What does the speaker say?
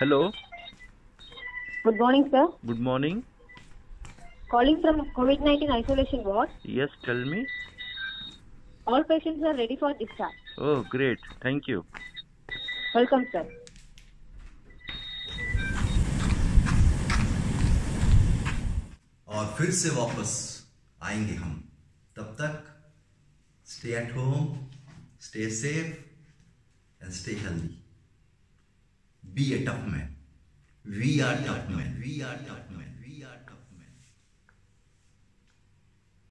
Hello good morning sir good morning calling from COVID nineteen isolation ward yes tell me all patients are ready for discharge oh great thank you welcome sir और फिर से वापस आएँगे हम। तब तक stay at home stay safe and stay healthy Be a tough man. We are tough men. We are tough men. We are tough.